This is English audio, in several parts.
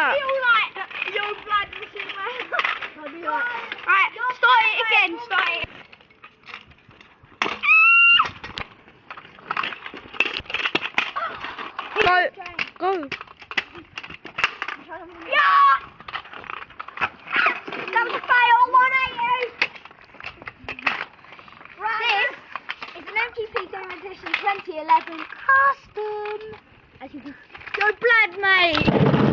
almost flip flat. like your blood Right, start it again. Start it. Go, go. Yeah! That was a fail, 180! Right. This is an MGP Game Edition 2011 custom. As you can Your blood, mate!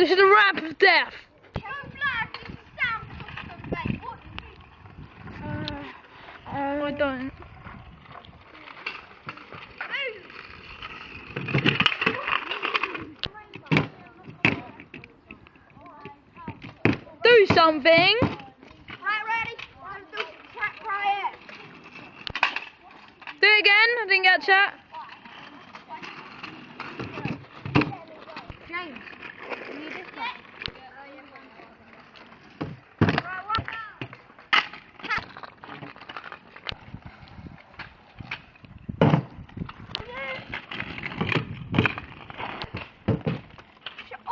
This is a rap of death. Your blood is sound custom, mate. What do you Oh, I don't. Do something. Right, ready? One, two, three, right Do it again. I didn't get chat. James, can you do that?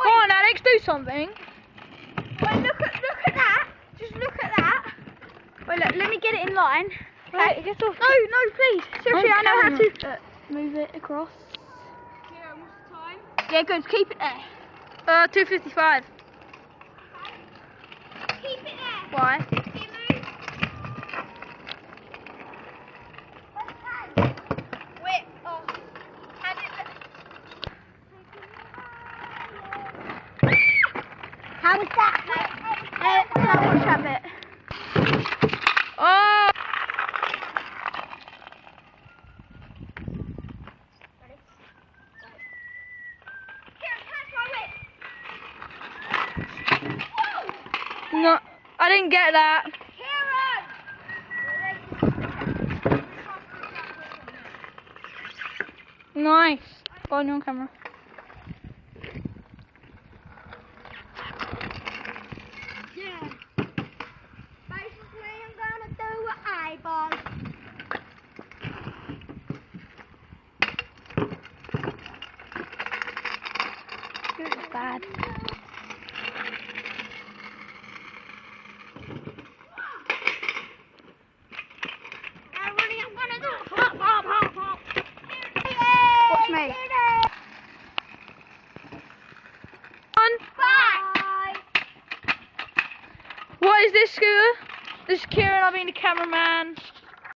Come on, Alex, do something. Wait, look at look at that. Just look at that. Wait, look, let me get it in line. Wait, get off. No, no, please. Seriously, I know how to uh, move it across. Yeah, good. Keep it there. Uh, 255. Keep it there. Why? Wait, oh. Hand it How was that? Watch that bit. Oh! No, I didn't get that. Nice. Go on your camera. Yeah. Basically, I'm gonna do what I bought. It's bad. Everybody, I'm gonna do it. Hop, hop, hop, hop. Watch me. On. Bye. What is this, Scooter? This is Kieran, I've been the cameraman.